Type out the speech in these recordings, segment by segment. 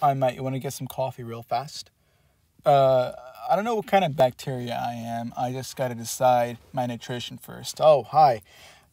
I might want to get some coffee real fast. Uh, I don't know what kind of bacteria I am. I just got to decide my nutrition first. Oh, hi.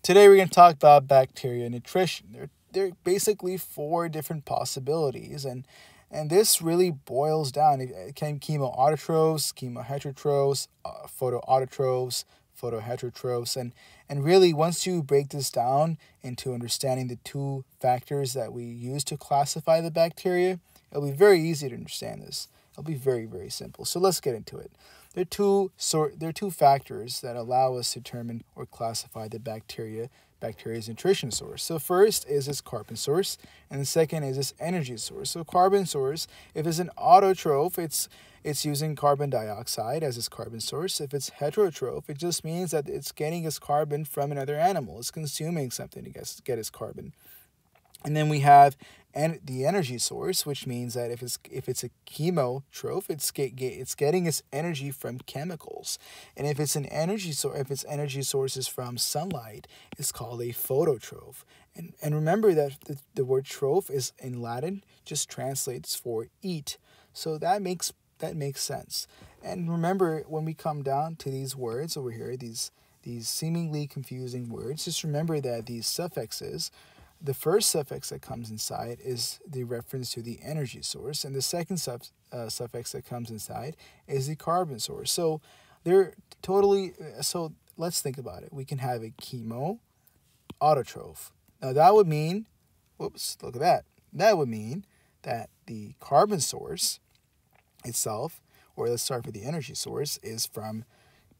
Today we're going to talk about bacteria nutrition. There, there are basically four different possibilities, and and this really boils down. It came chemoautotrophs, chemoheterotrophs, uh, photoautotrophs, photoheterotrophs, and and really once you break this down into understanding the two factors that we use to classify the bacteria, it'll be very easy to understand this. It'll be very, very simple. So let's get into it. There are two sort there are two factors that allow us to determine or classify the bacteria bacteria's nutrition source. So first is its carbon source, and the second is its energy source. So carbon source, if it's an autotroph, it's it's using carbon dioxide as its carbon source. If it's heterotroph, it just means that it's getting its carbon from another animal. It's consuming something to get, get its carbon. And then we have and the energy source, which means that if it's if it's a chemotroph, it's get, it's getting its energy from chemicals, and if it's an energy source, if its energy source is from sunlight, it's called a phototroph. And and remember that the, the word troph is in Latin just translates for eat, so that makes that makes sense. And remember when we come down to these words over here, these these seemingly confusing words, just remember that these suffixes the first suffix that comes inside is the reference to the energy source, and the second sub, uh, suffix that comes inside is the carbon source. So they're totally, uh, so let's think about it. We can have a chemo autotroph. Now that would mean, whoops, look at that. That would mean that the carbon source itself, or let's start with the energy source, is from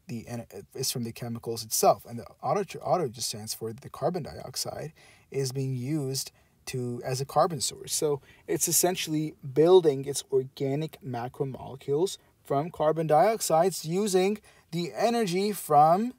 the is from the chemicals itself, and the auto auto just stands for the carbon dioxide, is being used to as a carbon source. So it's essentially building its organic macromolecules from carbon dioxides using the energy from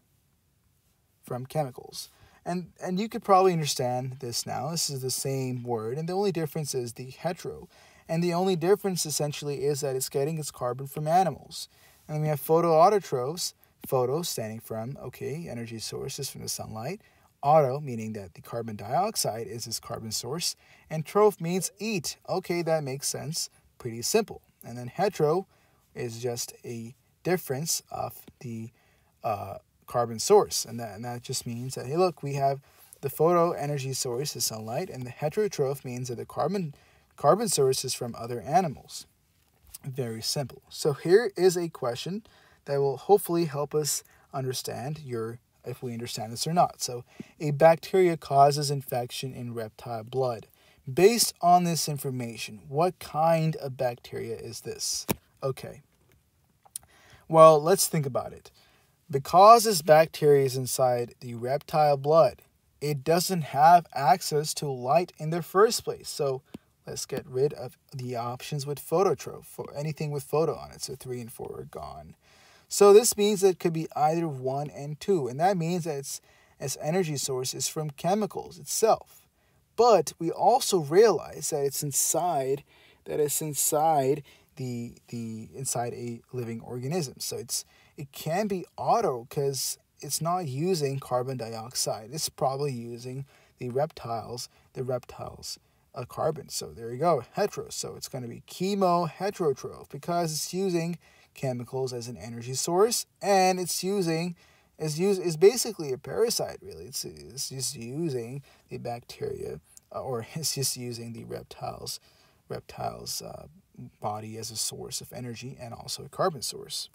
from chemicals. And and you could probably understand this now. This is the same word, and the only difference is the hetero. And the only difference essentially is that it's getting its carbon from animals. And we have photoautotrophs, photo standing from, okay, energy sources from the sunlight, Auto, meaning that the carbon dioxide is its carbon source, and troph means eat. Okay, that makes sense. Pretty simple. And then hetero is just a difference of the uh, carbon source, and that, and that just means that, hey, look, we have the photo energy source is sunlight, and the heterotroph means that the carbon carbon source is from other animals. Very simple. So here is a question that will hopefully help us understand your if we understand this or not. So, a bacteria causes infection in reptile blood. Based on this information, what kind of bacteria is this? Okay. Well, let's think about it. Because this bacteria is inside the reptile blood, it doesn't have access to light in the first place. So let's get rid of the options with phototroph, for anything with photo on it. So 3 and 4 are gone. So this means that it could be either 1 and 2, and that means that its, its energy source is from chemicals itself. But we also realize that it's inside that it's inside the the inside a living organism. So it's it can be auto because it's not using carbon dioxide. It's probably using the reptiles, the reptiles uh, carbon. So there you go, hetero. So it's going to be chemo heterotroph because it's using chemicals as an energy source, and it's using is use is basically a parasite. Really, it's it's just using the bacteria, uh, or it's just using the reptiles reptiles uh, body as a source of energy and also a carbon source.